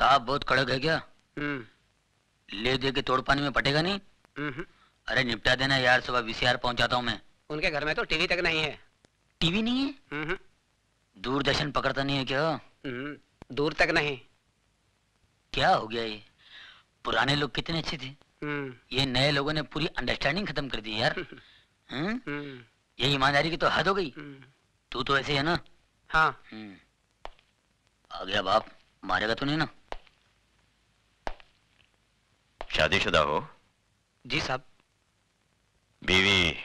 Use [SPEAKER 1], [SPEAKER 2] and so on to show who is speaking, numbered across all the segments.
[SPEAKER 1] साहब बहुत कड़क है क्या?
[SPEAKER 2] हम्म।
[SPEAKER 1] ले दे के तोड़ पानी में पटेगा नहीं?
[SPEAKER 2] हम्म।
[SPEAKER 1] अरे निपटा देना यार सुबह वीसीआर पहुंचाता हूँ मैं।
[SPEAKER 2] उनके घर में तो टीवी तक नहीं है।
[SPEAKER 1] टीवी नहीं है?
[SPEAKER 2] हम्म।
[SPEAKER 1] दूरदर्शन पकड़ता नहीं है क्या?
[SPEAKER 2] हम्म, दूर तक नहीं।
[SPEAKER 1] क्या हो गया ये? पुराने लोग कितने अच्छे थे। ये नए लोगों ने पूरी अंडरस्टैंडिंग खत्म कर दी यार। ये ईमानदारी की तो हद हो गई। तू तो ऐसे है ना?
[SPEAKER 2] हाँ।
[SPEAKER 1] आ गया बाप मारेगा तो नहीं ना?
[SPEAKER 3] शादीशुदा हो?
[SPEAKER 2] जी साहब।
[SPEAKER 3] बीवी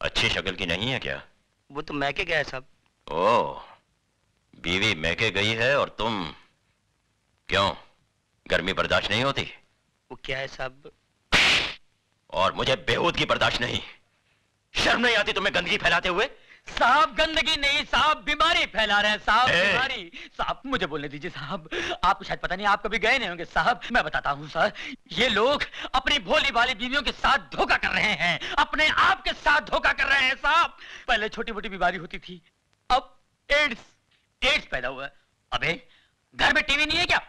[SPEAKER 3] अच्छी शक्ल की नहीं है क्या?
[SPEAKER 2] वो तो मैके गया है साहब।
[SPEAKER 3] ओ बीवी मैके गई है और तुम क्यों? गर्मी बर्दाश्त नहीं होती?
[SPEAKER 2] वो क्या है साहब?
[SPEAKER 3] और मुझे बेहूद की बर्दाश्त नहीं। शर्म नहीं आती तुम्हें गंदगी फैलाते हुए?
[SPEAKER 1] साहब गंदगी नहीं साहब बीमारी फैला रहे हैं साहब बीमारी। साहब मुझे बोलने दीजिए साहब। आपको शायद पता नहीं आप कभी गए नहीं होंगे साहब। मैं बताता हूँ सर ये लोग अपनी भोली भाली बीवियों के साथ धोखा कर रहे हैं। अपने आप के साथ धोखा कर रहे हैं साहब। पहले छोटी मोटी बीमारी होती थी अब एड्स। एड्स पैदा हुआ। है अबे घर में टीवी नहीं है क्या?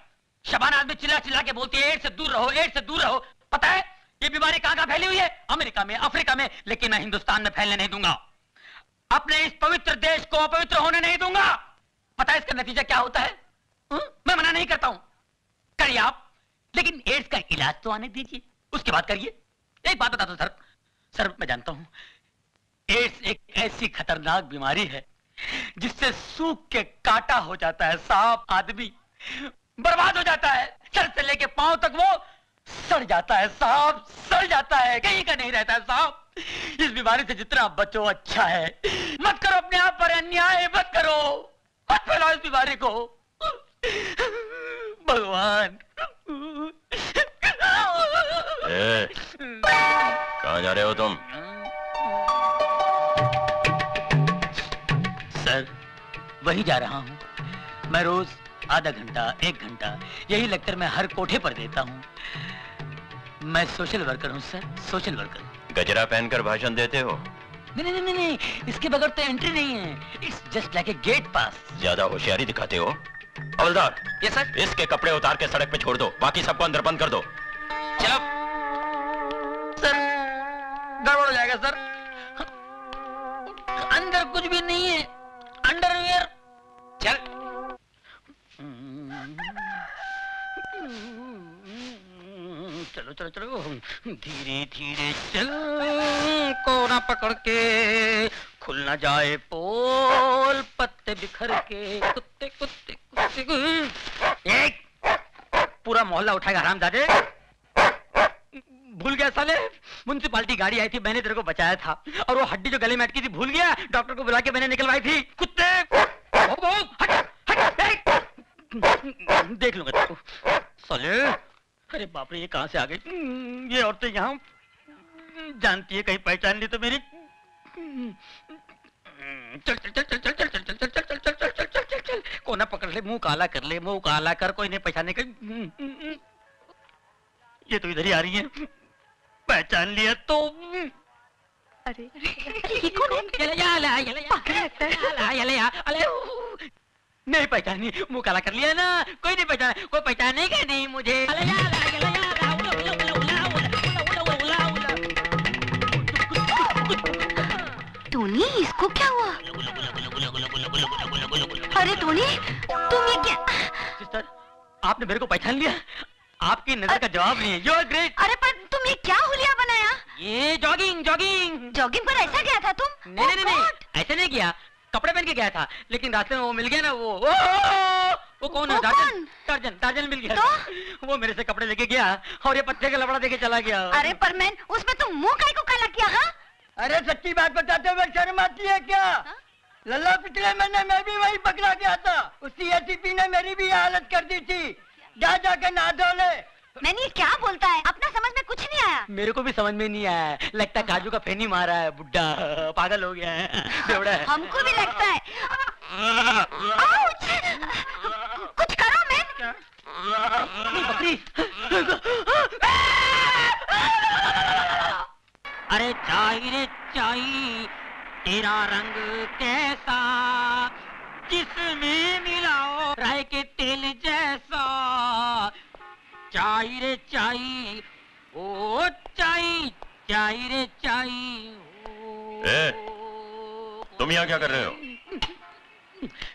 [SPEAKER 1] शबाना आदमी चिल्ला चिल्ला के बोलती है एड्स से दूर रहो एड्स से दूर रहो। पता है ये बीमारी कहाँ कहाँ फैली हुई है? अमेरिका में अफ्रीका में लेकिन मैं हिंदुस्तान में फैलने नहीं दूँगा। अपने इस पवित्र देश को अपवित्र होने नहीं दूँगा। पता है इसका नतीजा क्या होता है? हुँ? मैं मना नहीं करता हूँ। करिए आप, लेकिन एड्स का इलाज तो आने दीजिए। उसके बाद करिए। एक बात बता दो, सर। सर, मैं जानता हूँ एड्स एक ऐसी खतरनाक बीमारी है, जिससे सूख के काटा हो जाता है, साफ़ आदमी बर्बाद हो जाता है। सर से लेके पाँव तक वो सड़ जाता है सांप सड़ जाता है कहीं का नहीं रहता सांप। इस बीमारी से जितना बचो अच्छा है। मत करो अपने आप पर अन्याय मत करो। मत फैलाओ इस बीमारी को। भगवान।
[SPEAKER 3] कहा जा रहे हो तुम?
[SPEAKER 1] सर वही जा रहा हूँ। मैं रोज आधा घंटा एक घंटा यही लेक्चर मैं हर कोठे पर देता हूँ। मैं सोशल वर्कर हूँ सर सोशल वर्कर
[SPEAKER 3] गजरा पहनकर भाषण देते हो?
[SPEAKER 1] नहीं नहीं नहीं नहीं. इसके बगैर तो एंट्री नहीं है. It's just like a gate pass
[SPEAKER 3] ज़्यादा होशियारी दिखाते हो? हवलदार
[SPEAKER 2] ये सर
[SPEAKER 3] इसके कपड़े उतार के सड़क पे छोड़ दो. बाकी सबको अंदर बंद कर दो.
[SPEAKER 2] चलो
[SPEAKER 1] सर गड़बड़ हो जाएगा सर अंदर कुछ भी नहीं है अंडरवियर
[SPEAKER 2] चल
[SPEAKER 1] चलो चलो चलो धीरे धीरे चल, कोना पकड़ के, खुल ना जाए पोल, पत्ते बिखर के, कुत्ते कुत्ते कुत्ते एक, पूरा मोहल्ला उठाएगा दादे। भूल गया साले म्यूनसिपालिटी गाड़ी आई थी, मैंने तेरे को बचाया था। और वो हड्डी जो गले में अटकी थी, भूल गया, डॉक्टर को बुला के मैंने निकलवाई थी। कुत्ते। देख लूँगा तेरे को। साले अरे बाप रे ये कहाँ से आ गई ये औरतें यहाँ जानती है कहीं पहचान ली तो मेरी चल चल चल चल चल चल चल चल चल चल चल चल चल चल चल चल चल कोना पकड़ ले मुँह काला कर ले मुँह काला कर कोई नहीं पहचाने का ये तो इधर ही आ रही है पहचान लिया तो
[SPEAKER 4] अरे ये कौन है
[SPEAKER 1] यले या ला यले या ला यले या अले ऊ। नहीं पहचानी। मुँह काला कर लिया ना। कोई नहीं पहचाना कोई पहचानेगा नहीं मुझे।
[SPEAKER 4] टोनी इसको क्या हुआ? अरे टोनी तुम ये क्या
[SPEAKER 1] सिस्टर आपने मेरे को पहचान लिया। आपकी नज़र का जवाब नहीं है। यू आर ग्रेट
[SPEAKER 4] अरे पर तुम ये क्या हुलिया बनाया?
[SPEAKER 1] ये जॉगिंग जॉगिंग
[SPEAKER 4] जॉगिंग पर ऐसा गया था तुम?
[SPEAKER 1] नहीं नहीं नहीं
[SPEAKER 4] Oh
[SPEAKER 1] नहीं ऐसे नहीं किया। कपड़े पहन के गया था लेकिन रास्ते में वो मिल गया ना वो ओ, ओ, ओ, वो कौन है? टार्जन
[SPEAKER 4] कौन?
[SPEAKER 1] टार्जन टार्जन मिल गया।
[SPEAKER 4] तो?
[SPEAKER 1] वो मेरे से कपड़े लेके गया और ये पत्ते का लबड़ा देके चला गया।
[SPEAKER 4] अरे पर मैन उसमें तुम मुँह काहे को काला किया हाँ?
[SPEAKER 5] अरे सच्ची बात बताते हुए शर्म आती है क्या? लल्ला पिछले महीने मैं भी वही पकड़ा गया था। उसी एसीपी ने मेरी भी हालत कर दी थी। जा जाके नहा धो ले।
[SPEAKER 4] मैंने क्या बोलता है? अपना समझ में कुछ नहीं आया
[SPEAKER 1] मेरे को भी समझ में नहीं आया। लगता है काजू का फेनी मारा है बुड्ढा। पागल हो गया है। बेवड़ा है।
[SPEAKER 4] हमको भी लगता है। कुछ करो
[SPEAKER 1] बकरी अरे चाय रे चाय तेरा रंग कैसा? जिसमें मिलाओ राय के तेल जैसा। चाही रे चाही ओ चाही चाही रे ओ।
[SPEAKER 3] ए, तुम यहाँ क्या कर रहे हो?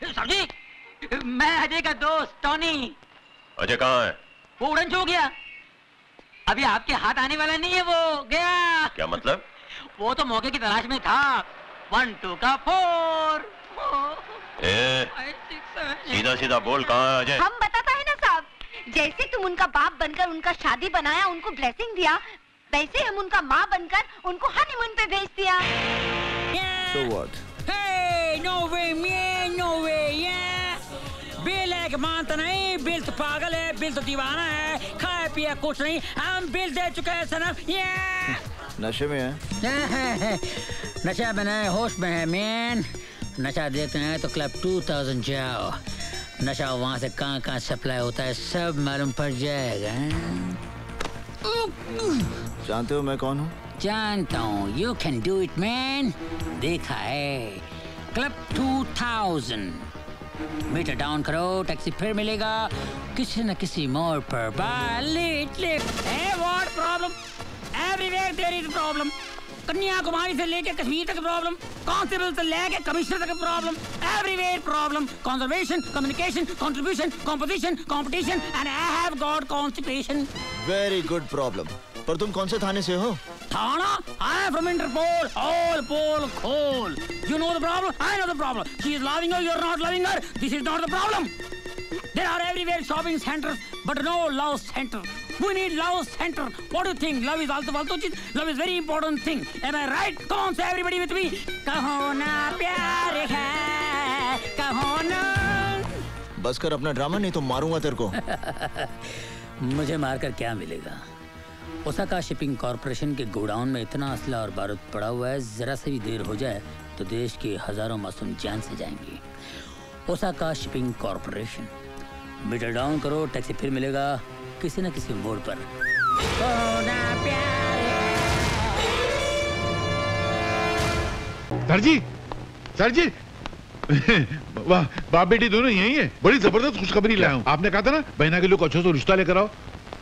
[SPEAKER 1] साहब जी मैं अजय का दोस्त टॉनी।
[SPEAKER 3] अजय कहाँ है?
[SPEAKER 1] वो उड़न छू गया। अभी आपके हाथ आने वाला नहीं है वो गया।
[SPEAKER 3] क्या मतलब?
[SPEAKER 1] वो तो मौके की तलाश में था। वन टू का फोर
[SPEAKER 3] ए, सीधा सीधा बोल कहाँ है अजय?
[SPEAKER 4] हम बताता है ना जैसे तुम उनका बाप बनकर उनका शादी बनाया उनको ब्लेसिंग दिया वैसे हम उनका माँ बनकर उनको हनीमून पे भेज दिया
[SPEAKER 6] So what?
[SPEAKER 7] Hey, no way, man, no way, yeah. बिल एक मानता नहीं बिल तो पागल है बिल तो दीवाना है खाए पिया कुछ नहीं हम बिल दे चुके हैं सनम yeah.
[SPEAKER 6] नशे में है
[SPEAKER 7] नशा में नहीं होश में है मैन नशा देते हैं तो क्लब 2000 जाओ नशा वहाँ से कहाँ कहाँ सप्लाई होता है सब मालूम पड़ जाएगा
[SPEAKER 6] जानते हो मैं कौन हूँ?
[SPEAKER 7] जानता हूँ। You can do it man देखा है। क्लब 2000 मीटर डाउन करो टैक्सी फिर मिलेगा। किसी न किसी मोड़ पर। लेट लेट है what problem everywhere there is problem Kanyakumari से लेके कश्मीर तक प्रॉब्लम कांस्टेबल से लेके कमिश्नर तक problem everywhere problem conservation communication contribution competition competition and I have got constipation
[SPEAKER 6] very good problem पर तुम कौन से थाने से हो?
[SPEAKER 7] थाना? I am from Interpol all pole खोल you know the problem I know the problem she is loving you are not loving her this is not the problem there are everywhere shopping centres but no love centre We need love center. What do you think? Love is also फालतू चीज़. Love is very important thing. Am I right? Come on, say everybody with me. कहो ना प्यार है, कहो ना.
[SPEAKER 6] बस कर अपना ड्रामा नहीं तो मारूँगा तेरे को
[SPEAKER 7] मुझे मारकर क्या मिलेगा ओसाका शिपिंग कॉरपोरेशन के गोडाउन में इतना असला और बारूद पड़ा हुआ है जरा से भी देर हो जाए तो देश के हज़ारों मासूम जान से जाएँगे Osaka shipping corporation meter down करो टैक्सी फिर मिलेगा किसी न किसी मोड़ पर।
[SPEAKER 8] सर जी सर जी वाह बाप बेटी दोनों यही है। बड़ी ज़बरदस्त खुशखबरी लाया हूँ। आपने कहा था ना बहना के लोग अच्छे से रिश्ता लेकर आओ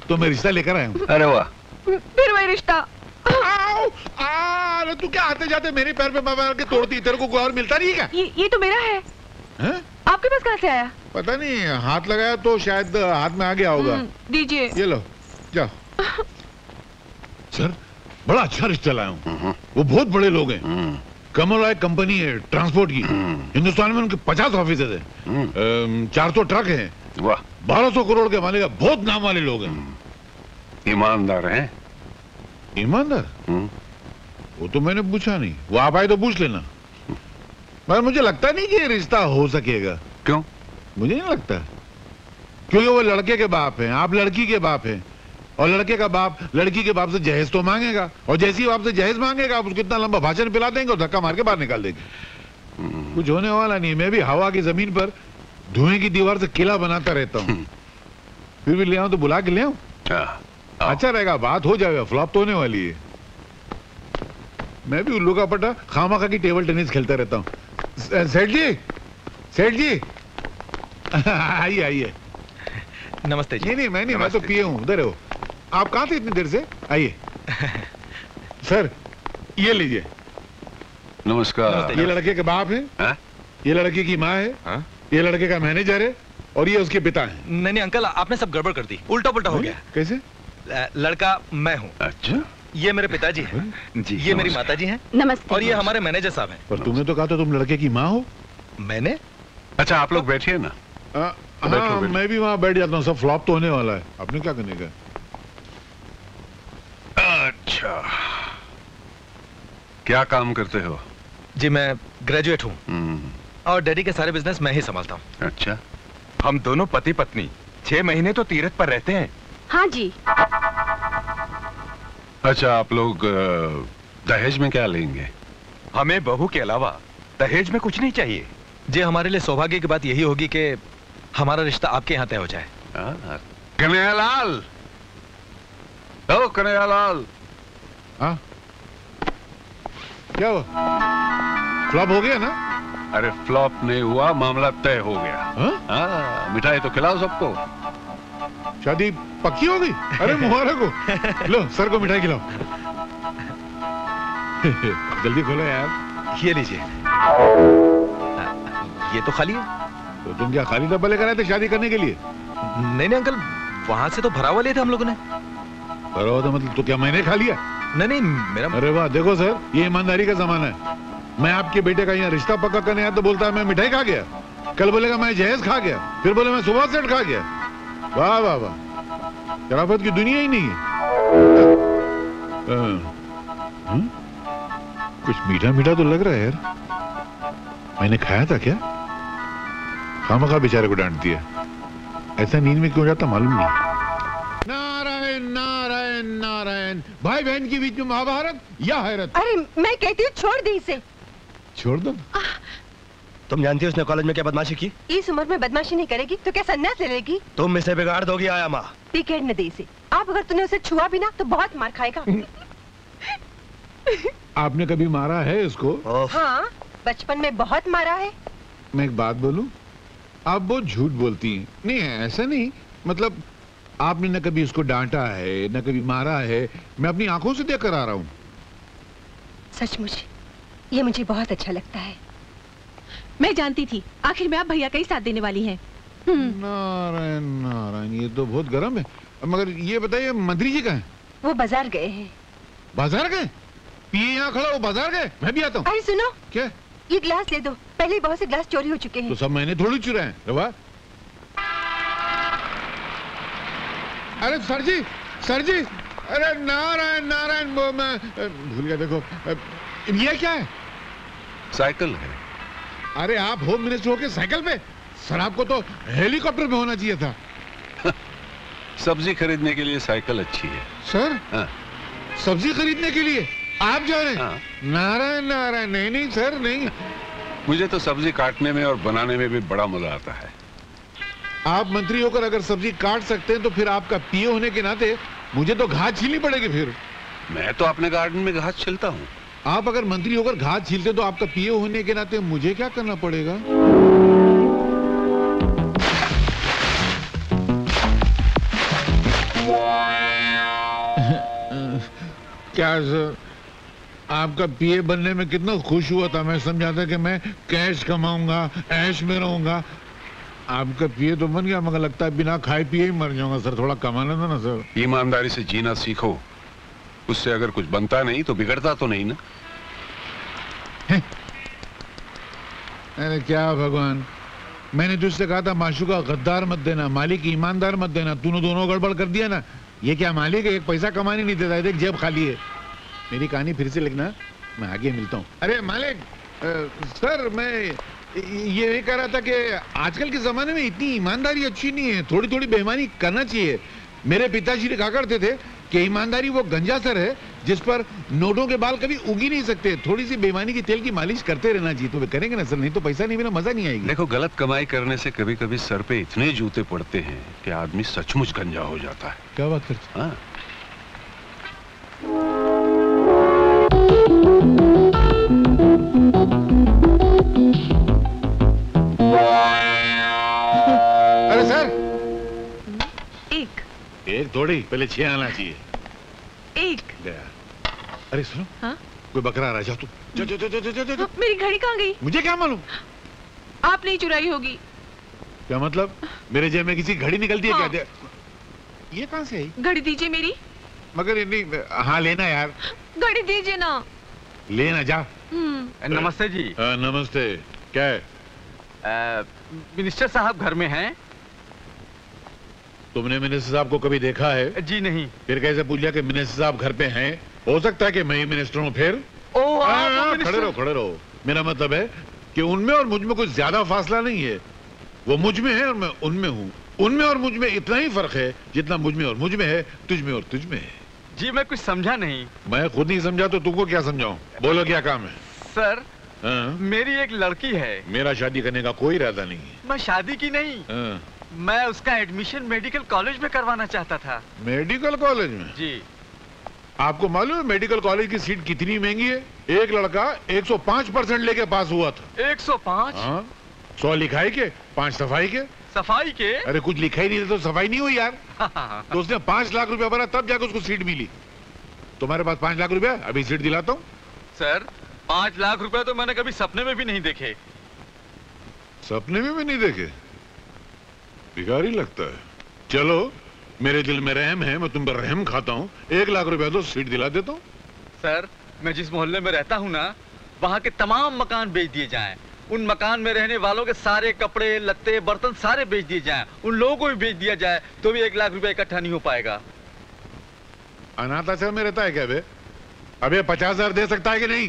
[SPEAKER 8] तो मैं रिश्ता लेकर आया हूँ।
[SPEAKER 2] अरे वाह।
[SPEAKER 4] फिर वही रिश्ता।
[SPEAKER 8] अरे तू क्या आते जाते मेरे पैर पे के तोड़ती? तेरे को कोई और मिलता नहीं है क्या?
[SPEAKER 4] ये ये तो मेरा है।
[SPEAKER 8] हैं?
[SPEAKER 4] आपके पास कहाँ से आया?
[SPEAKER 8] पता नहीं हाथ लगाया तो शायद हाथ में आ गया होगा।
[SPEAKER 4] दीजिए।
[SPEAKER 8] ये लो जाओ। सर बड़ा अच्छा रिश्ता लाया हूँ। वो बहुत बड़े लोग हैं। कमल राय कंपनी है ट्रांसपोर्ट की। हिंदुस्तान में उनके पचास ऑफ़िस है। चार सौ ट्रक है। बारह सौ करोड़ के मालिक है। बहुत नाम वाले लोग हैं।
[SPEAKER 9] ईमानदार हैं।
[SPEAKER 8] ईमानदार?
[SPEAKER 9] हम्म,
[SPEAKER 8] वो तो मैंने पूछा नहीं। वो आप आए तो पूछ लेना। मगर मुझे लगता नहीं कि ये रिश्ता हो सकेगा।
[SPEAKER 9] क्यों?
[SPEAKER 8] मुझे नहीं लगता। क्योंकि वो लड़के के बाप हैं आप लड़की के बाप हैं। और लड़के का बाप लड़की के बाप से जहेज तो मांगेगा और जैसे ही बाप से जहेज मांगेगा आप उसको इतना लंबा भाषण पिला देंगे और धक्का मार के बाहर निकाल देंगे। कुछ होने वाला नहीं मैं भी हवा की ज़मीन पर धुएँ की दीवार से किला बनाता रहता हूँ। फिर भी ले आऊँ तो बुला के ले आऊँ?
[SPEAKER 9] हाँ,
[SPEAKER 8] अच्छा रहेगा बात हो जाएगा फ्लॉप तो होने वाली है। मैं भी उल्लू का पटा खामा खा की टेबल टेनिस खेलता रहता हूँ। सेठ जी सेठ जी। आइए आइए।
[SPEAKER 10] नमस्ते जी।
[SPEAKER 8] नहीं नहीं मैं नहीं मैं तो पिए हूँ उधर हो आप कहाँ थे इतनी देर से? आइए। सर। ये लीजिए।
[SPEAKER 9] नमस्कार।
[SPEAKER 8] ये लड़के के बाप है?
[SPEAKER 9] हाँ?
[SPEAKER 8] ये लड़के की माँ है?
[SPEAKER 10] हाँ?
[SPEAKER 8] ये लड़के का मैनेजर है? और ये उसके पिता है?
[SPEAKER 10] नहीं नहीं अंकल आपने सब गड़बड़ कर दी। उल्टा पुल्टा हो गया।
[SPEAKER 8] कैसे?
[SPEAKER 10] लड़का मैं हूँ।
[SPEAKER 9] अच्छा।
[SPEAKER 10] ये मेरे पिताजी हैं।
[SPEAKER 9] जी
[SPEAKER 10] ये मेरी। माता जी हैं।
[SPEAKER 4] नमस्ते।
[SPEAKER 10] और ये हमारे मैनेजर साहब हैं।
[SPEAKER 8] पर तुमने तो कहा था तुम लड़के की माँ हो।
[SPEAKER 10] मैंने?
[SPEAKER 9] अच्छा आप लोग बैठिए ना।
[SPEAKER 8] आ, हाँ
[SPEAKER 9] बैठो।
[SPEAKER 8] मैं भी वहाँ बैठ जाता हूँ। सब फ्लॉप तो होने वाला है। आपने क्या करने का
[SPEAKER 9] अच्छा। क्या काम करते हो?
[SPEAKER 10] जी मैं ग्रेजुएट हूँ।
[SPEAKER 9] हम्म,
[SPEAKER 10] और डैडी के सारे बिज़नेस मैं ही संभालता हूँ।
[SPEAKER 9] अच्छा।
[SPEAKER 11] हम दोनों पति पत्नी छह महीने तो तीरथ पर रहते हैं।
[SPEAKER 4] हाँ जी।
[SPEAKER 9] अच्छा आप लोग दहेज में क्या लेंगे?
[SPEAKER 11] हमें बहू के अलावा दहेज में कुछ नहीं चाहिए।
[SPEAKER 10] जी हमारे लिए सौभाग्य की बात यही होगी कि हमारा रिश्ता आपके यहाँ तय हो जाए।
[SPEAKER 9] हाँ, कन्हैयालाल! ओ कन्हैयालाल!
[SPEAKER 8] हाँ? क्या हुआ? फ्लॉप हो गया ना?
[SPEAKER 9] अरे फ्लॉप नहीं हुआ मामला तय हो गया।
[SPEAKER 8] हाँ?
[SPEAKER 9] हाँ मिठाई तो खिलाओ सबको।
[SPEAKER 8] शादी पक्की हो गई अरे मुबारक हो। लो सर को मिठाई खिलाओ। जल्दी खोलो यार।
[SPEAKER 10] ये लीजिए। ये तो खाली है।
[SPEAKER 8] तो तुम क्या खाली डब्बा लेकर आए थे शादी करने के लिए?
[SPEAKER 10] नहीं नहीं अंकल वहाँ से तो भरा हुआ लिए थे हम लोगों ने।
[SPEAKER 8] करो तो मतलब तो क्या मैंने खा लिया?
[SPEAKER 10] नहीं नहीं मेरा
[SPEAKER 8] अरे वाह देखो सर ये ईमानदारी का जमाना है। मैं आपके बेटे का यहाँ रिश्ता पक्का करने आया तो बोलता है मैं मिठाई खा गया। कल बोलेगा मैं जहेज खा गया। फिर बोले मैं सुबह सेठ खा गया। वाह वाह वाह। शराफत की दुनिया ही नहीं है। हम्म? कुछ मीठा मीठा तो लग रहा है यार। मैंने खाया था क्या? खामखा बेचारे को डांट दिया। ऐसा नींद में क्यों जाता मालूम नहीं। नारायण नारायण नारायण भाई बहन के बीच में महाभारत या हैरत?
[SPEAKER 12] अरे मैं कहती हूँ छोड़ दी इसे।
[SPEAKER 8] छोड़ दो।
[SPEAKER 13] तुम जानती हो उसने कॉलेज में क्या बदमाशी की?
[SPEAKER 12] इस उम्र में बदमाशी नहीं करेगी तो क्या संन्यास ले लेगी?
[SPEAKER 13] तुम इसे बिगाड़ दोगी आया माँ।
[SPEAKER 12] टिकट न दे इसे आप अगर तूने उसे छुआ भी ना तो बहुत मार खाएगा।
[SPEAKER 8] आपने कभी मारा है इसको?
[SPEAKER 12] हाँ बचपन में बहुत मारा है।
[SPEAKER 8] मैं एक बात बोलूँ? आप बहुत झूठ बोलती हैं। नहीं ऐसा नहीं। मतलब आपने न कभी उसको डांटा है न कभी मारा है। मैं अपनी आँखों से देख कर आ रहा हूँ।
[SPEAKER 12] सचमुच ये मुझे बहुत अच्छा लगता है।
[SPEAKER 14] मैं जानती थी आखिर में आप भैया का ही साथ देने वाली हैं।
[SPEAKER 8] नारायण नारायण ये तो बहुत गर्म है। मगर ये बताइए मंत्री जी कहाँ हैं?
[SPEAKER 12] वो बाज़ार गए हैं।
[SPEAKER 8] बाज़ार गए? पिए यहाँ खड़ा वो बाज़ार गए? मैं भी आता हूँ।
[SPEAKER 12] अरे सुनो।
[SPEAKER 8] क्या?
[SPEAKER 12] ये ग्लास ले दो। पहले बहुत से ग्लास चोरी हो चुके हैं।
[SPEAKER 8] तो सब मैंने थोड़ी चुराए हैं। रवा अरे सर जी सर जी अरे नारायण नारायण वो मैं भूल गया देखो ये क्या है?
[SPEAKER 9] साइकिल है।
[SPEAKER 8] अरे आप होम मिनिस्टर होके साइकिल पे सर आपको तो हेलीकॉप्टर में होना चाहिए था।
[SPEAKER 9] सब्ज़ी खरीदने के लिए साइकिल अच्छी है।
[SPEAKER 8] सर?
[SPEAKER 9] हाँ।
[SPEAKER 8] सब्ज़ी खरीदने के लिए? आप जा रहे हैं? नारायण नारायण नहीं नहीं सर नहीं।
[SPEAKER 9] मुझे तो सब्ज़ी काटने में और बनाने में भी बड़ा मज़ा आता है।
[SPEAKER 8] आप मंत्री होकर अगर सब्ज़ी काट सकते हैं तो फिर आपका पीए होने के नाते मुझे तो घास छीलनी पड़ेगी फिर।
[SPEAKER 9] मैं तो अपने गार्डन में घास छिलता हूँ।
[SPEAKER 8] आप अगर मंत्री होकर घास छीलते तो आपका पीए होने के नाते मुझे क्या करना पड़ेगा? क्या सर आपका पीए बनने में कितना खुश हुआ था? मैं समझा था कि मैं कैश कमाऊँगा ऐश में रहूँगा। आपका पीए तो बन गया मगर लगता है बिना खाए पिए ही मर जाऊँगा सर। थोड़ा कमाना था ना सर।
[SPEAKER 9] ईमानदारी से जीना सीखो। उससे अगर कुछ बनता नहीं तो बिगड़ता तो नहीं ना।
[SPEAKER 8] अरे क्या भगवान। मैंने तुझसे कहा था माशू का गद्दार मत देना मालिक ईमानदार मत देना। तूने दोनों गड़बड़ कर दिया ना। ये क्या मालिक एक पैसा कमाने नहीं देता है देख जेब खाली है। मेरी कहानी फिर से लिखना मैं आगे मिलता हूँ। अरे मालिक आ, सर मैं ये नहीं कह रहा था कि आजकल के जमाने में इतनी ईमानदारी अच्छी नहीं है थोड़ी थोड़ी बेईमानी करना चाहिए। मेरे पिताजी ने कहा करते थे कि ईमानदारी वो गंजा सर है जिस पर नोटों के बाल कभी उगी नहीं सकते। थोड़ी सी बेमानी की तेल की मालिश करते रहना जी तो वे करेंगे ना सर नहीं तो पैसा नहीं मिला मज़ा नहीं आएगी।
[SPEAKER 9] देखो गलत कमाई करने से कभी कभी सर पे इतने जूते पड़ते हैं कि आदमी सचमुच गंजा हो जाता है।
[SPEAKER 8] क्या बात करते
[SPEAKER 9] हाँ?
[SPEAKER 8] अरे सर!
[SPEAKER 14] एक।
[SPEAKER 8] एक थोड़ी पहले छह आना चाहिए।
[SPEAKER 14] एक।
[SPEAKER 8] गया अरे सुनो।
[SPEAKER 14] हाँ?
[SPEAKER 8] कोई बकरा आ रहा है, जा तू जा जा जा जा जा, जा, जा।
[SPEAKER 14] मेरी घड़ी कहाँ गई?
[SPEAKER 8] मुझे क्या मालूम?
[SPEAKER 14] आप नहीं चुराई होगी।
[SPEAKER 8] क्या मतलब? मेरे जेब में किसी घड़ी निकलती है
[SPEAKER 14] हाँ।
[SPEAKER 8] क्या दे- ये कहाँ से आई?
[SPEAKER 14] घड़ी दीजिए मेरी।
[SPEAKER 8] मगर नहीं हाँ लेना यार।
[SPEAKER 14] घड़ी दीजिए ना।
[SPEAKER 8] लेना जा।
[SPEAKER 14] हम्म।
[SPEAKER 15] नमस्ते जी।
[SPEAKER 8] हाँ, नमस्ते। क्या है?
[SPEAKER 15] मिनिस्टर साहब घर में हैं?
[SPEAKER 8] तुमने मिनिस्टर साहब को कभी देखा है?
[SPEAKER 15] जी नहीं।
[SPEAKER 8] फिर कैसे पूछ लिया कि मिनिस्टर साहब घर पे हैं? हो सकता है कि मैं ही मिनिस्टर हूँ फिर?
[SPEAKER 15] ओ आप
[SPEAKER 8] हाँ,
[SPEAKER 15] मिनिस्टर-
[SPEAKER 8] खड़े रहो खड़े रहो। मेरा मतलब है कि उनमें और मुझमें कुछ ज़्यादा फासला नहीं है। वो मुझमें है और मैं उनमें हूँ। उनमें और मुझमें इतना ही फ़र्क है जितना मुझमें और मुझमें है तुझ में और तुझ में है।
[SPEAKER 15] जी मैं कुछ समझा नहीं।
[SPEAKER 8] मैं खुद नहीं समझा तो तुमको क्या समझाऊं? बोलो क्या काम है?
[SPEAKER 15] सर
[SPEAKER 8] हाँ?
[SPEAKER 15] मेरी एक लड़की है।
[SPEAKER 8] मेरा शादी करने का कोई इरादा नहीं है।
[SPEAKER 15] मैं शादी की नहीं।
[SPEAKER 8] हाँ,
[SPEAKER 15] मैं उसका एडमिशन मेडिकल कॉलेज में करवाना चाहता था।
[SPEAKER 8] मेडिकल कॉलेज में?
[SPEAKER 15] जी।
[SPEAKER 8] आपको मालूम है मेडिकल कॉलेज की सीट कितनी महँगी है? एक लड़का 105 परसेंट लेके पास हुआ था।
[SPEAKER 15] 105
[SPEAKER 8] हाँ। सौ लिखाई के पाँच सफ़ाई के।
[SPEAKER 11] सफ़ाई के?
[SPEAKER 8] अरे कुछ लिखा ही नहीं था तो सफ़ाई नहीं हुई यार। तो उसने पाँच लाख रुपया भरा तब जाकर उसको सीट मिली। तुम्हारे पास पाँच लाख रुपया? अभी सीट दिलाता हूँ।
[SPEAKER 11] सर पाँच लाख रुपए तो मैंने कभी सपने में भी नहीं देखे।
[SPEAKER 8] सपने में भी नहीं देखे? भिखारी लगता है। चलो। मेरे दिल में रहम है मैं तुम पर रहम खाता हूँ। एक लाख रुपया तो सीट दिला देता हूँ।
[SPEAKER 11] सर मैं जिस मोहल्ले में रहता हूँ ना वहाँ के तमाम मकान बेच दिए जाए। उन मकान में रहने वालों के सारे कपड़े लत्ते बर्तन सारे बेच दिए जाए। उन लोगों को भी बेच दिया जाए तो भी एक लाख रुपए इकट्ठा नहीं हो पाएगा।
[SPEAKER 8] अनाथ आश्रम में रहता है क्या बे? अबे पचास हज़ार दे सकता है कि नहीं?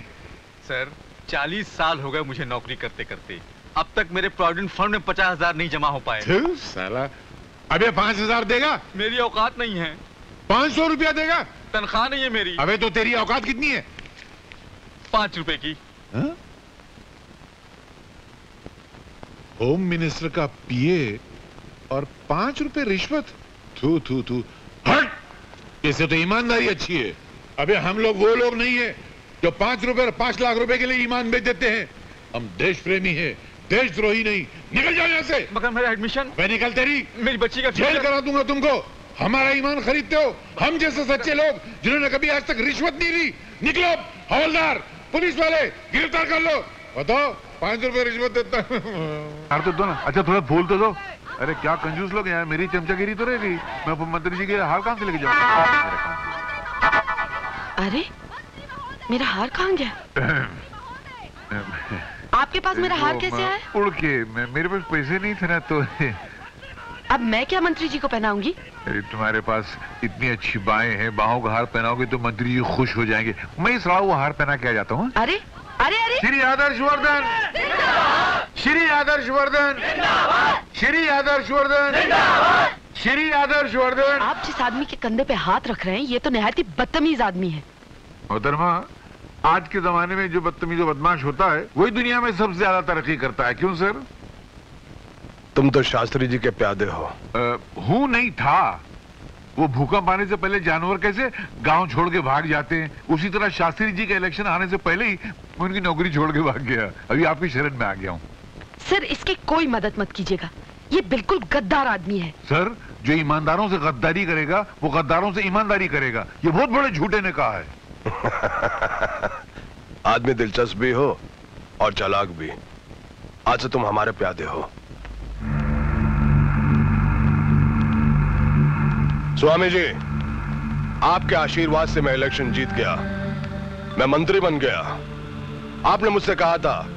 [SPEAKER 11] सर चालीस साल हो गए मुझे नौकरी करते करते अब तक मेरे प्रोविडेंट फंड में पचास हज़ार नहीं जमा हो पाए।
[SPEAKER 8] साला अबे पाँच हज़ार देगा।
[SPEAKER 11] मेरी औकात नहीं है।
[SPEAKER 8] पाँच सौ रुपया देगा।
[SPEAKER 11] तनख्वाह नहीं है मेरी।
[SPEAKER 8] अबे तो तेरी औकात कितनी है?
[SPEAKER 11] पाँच रुपए की।
[SPEAKER 8] हाँ? होम मिनिस्टर का पीए और पाँच रुपए रिश्वत। थू थू थू। हट! इससे तो ईमानदारी अच्छी है। अबे हम लोग वो लोग नहीं है जो पाँच रुपए और पाँच लाख रुपए के लिए ईमान बेच देते हैं। हम देश प्रेमी है। देशद्रोही नहीं। निकल जाओ यहाँ से।
[SPEAKER 11] मगर मेरा एडमिशन
[SPEAKER 8] मैं निकल तेरी।
[SPEAKER 11] मेरी बच्ची का
[SPEAKER 8] जेल करा दूँगा तुमको। हमारा ईमान खरीदते हो। हम जैसे सच्चे लोग जिन्होंने कभी आज तक रिश्वत नहीं ली। निकलो हवलदार पुलिस वाले गिरफ़्तार कर लो। बताओ पाँच रुपए रिश्वत देता यार तो दो ना। अच्छा थोड़ा भूल तो दो। अरे क्या कंजूस लोग हैं यार। मेरी चमचागिरी तो रहेगी मैं उपमंत्री जी के हार कहाँ से लेके जाऊँ?
[SPEAKER 16] अरे मेरा हार कहाँ गया? आपके पास मेरा हार कैसे आया?
[SPEAKER 8] उड़ के मैं मेरे पास पैसे नहीं थे ना तो
[SPEAKER 16] अब मैं क्या मंत्री जी को पहनाऊँगी?
[SPEAKER 8] अरे तुम्हारे पास इतनी अच्छी बाहें हैं बाहों का हार पहनाओगे तो मंत्री जी खुश हो जाएँगे। मैं इस राव हार पहना के आ जाता हूँ
[SPEAKER 16] अरे अरे अरे!
[SPEAKER 8] श्री आदर्श वर्धन श्री आदर्श वर्धन श्री आदर्श वर्धन श्री आदर्श वर्धन
[SPEAKER 16] आप जिस आदमी के कंधे पे हाथ रख रहे हैं ये तो निहायत ही बदतमीज आदमी है।
[SPEAKER 8] मोहतरमा आज के जमाने में जो बदतमीज बदमाश होता है वही दुनिया में सबसे ज़्यादा तरक्की करता है। क्यों सर?
[SPEAKER 13] तुम तो शास्त्री जी के प्यादे हो।
[SPEAKER 8] हूँ नहीं था। वो भूकंप आने से पहले जानवर कैसे गाँव छोड़ के भाग जाते हैं? उसी तरह शास्त्री जी का इलेक्शन आने से पहले ही उनकी नौकरी छोड़ के भाग गया। अभी आपकी शरण में आ गया हूँ।
[SPEAKER 16] सर इसकी कोई मदद मत कीजिएगा। ये बिल्कुल गद्दार आदमी है।
[SPEAKER 8] सर जो ईमानदारों से गद्दारी करेगा वो गद्दारों से ईमानदारी करेगा। ये बहुत बड़े झूठे ने कहा है।
[SPEAKER 13] आदमी दिलचस्प भी हो और चालाक भी। आज से तुम हमारे प्यादे हो। स्वामी जी, आपके आशीर्वाद से मैं इलेक्शन जीत गया। मैं मंत्री बन गया। आपने मुझसे कहा था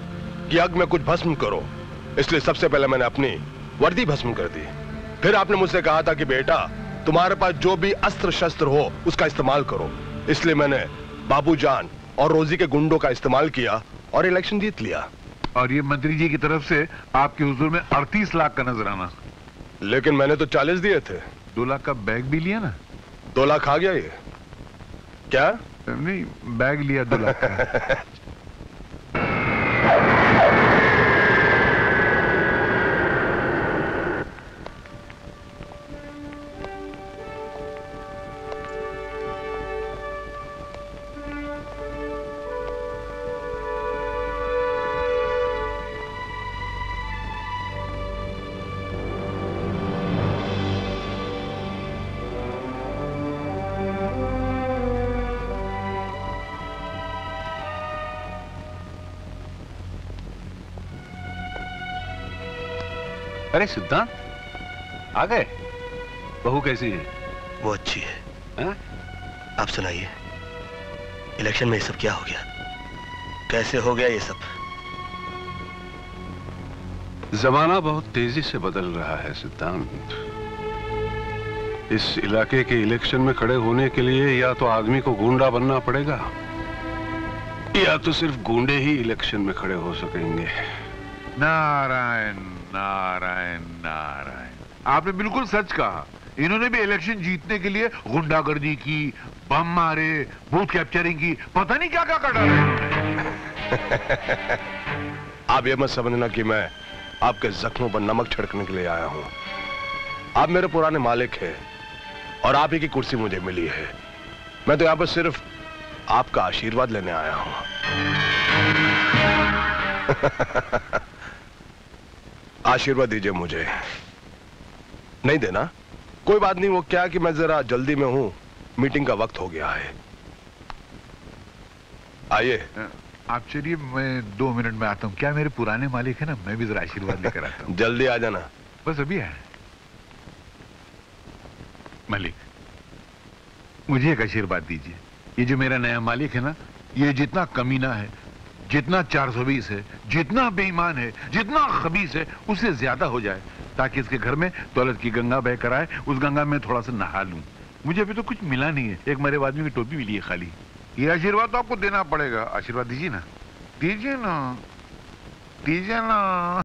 [SPEAKER 13] कि अग में कुछ भस्म करो। इसलिए सबसे पहले मैंने अपनी वर्दी भस्म कर दी। फिर आपने मुझसे कहा था कि बेटा, तुम्हारे पास जो भी अस्त्र शस्त्र हो, उसका इस्तेमाल करो। इसलिए मैंने बाबू जान और रोजी के गुंडों का इस्तेमाल किया और इलेक्शन जीत लिया।
[SPEAKER 8] और ये मंत्री जी की तरफ़ से आपके हुजूर में अड़तीस लाख का नज़र आना।
[SPEAKER 13] लेकिन मैंने तो चालीस दिए थे।
[SPEAKER 8] दो लाख का बैग भी लिया ना?
[SPEAKER 13] दो लाख आ गया ये। क्या?
[SPEAKER 8] नहीं बैग लिया दो लाख का।
[SPEAKER 9] अरे सिद्धांत। आ गए? बहू कैसी है?
[SPEAKER 13] वो अच्छी है।
[SPEAKER 9] हा?
[SPEAKER 13] आप सुनाइए। इलेक्शन में ये सब क्या हो गया? कैसे हो गया ये सब?
[SPEAKER 9] जमाना बहुत तेज़ी से बदल रहा है सिद्धांत। इस इलाके के इलेक्शन में खड़े होने के लिए या तो आदमी को गुंडा बनना पड़ेगा या तो सिर्फ़ गुंडे ही इलेक्शन में खड़े हो सकेंगे।
[SPEAKER 8] नारायण नारायण नारायण। आपने बिल्कुल सच कहा। इन्होंने भी इलेक्शन जीतने के लिए गुंडागर्दी की, बम मारे बूथ कैप्चरिंग की, पता नहीं क्या क्या कर डाला
[SPEAKER 13] आप ये मत समझना कि मैं आपके जख्मों पर नमक छिड़कने के लिए आया हूँ। आप मेरे पुराने मालिक हैं और आप ही की कुर्सी मुझे मिली है। मैं तो यहाँ पर सिर्फ़ आपका आशीर्वाद लेने आया हूँ। आशीर्वाद दीजिए मुझे। नहीं देना? कोई बात नहीं वो क्या कि मैं जरा जल्दी में हूँ। मीटिंग का वक्त हो गया है। आइए।
[SPEAKER 8] आप चलिए मैं दो मिनट में आता हूँ। क्या मेरे पुराने मालिक है ना? मैं भी जरा आशीर्वाद लेकर आता हूँ।
[SPEAKER 13] जल्दी आ जाना।
[SPEAKER 8] बस अभी आया मालिक मुझे एक आशीर्वाद दीजिए। ये जो मेरा नया मालिक है ना ये जितना कमीना है जितना 420 है, जितना बेईमान है, जितना खबीस है उससे ज़्यादा हो जाए, ताकि इसके घर में दौलत की गंगा बह कर आए, उस गंगा में थोड़ा सा नहा लूँ। मुझे अभी तो कुछ मिला नहीं है। एक मरे आदमी की टोपी मिली है खाली। ये आशीर्वाद तो आपको देना पड़ेगा। आशीर्वाद दीजिए ना। दीजिए ना। दीजिए ना।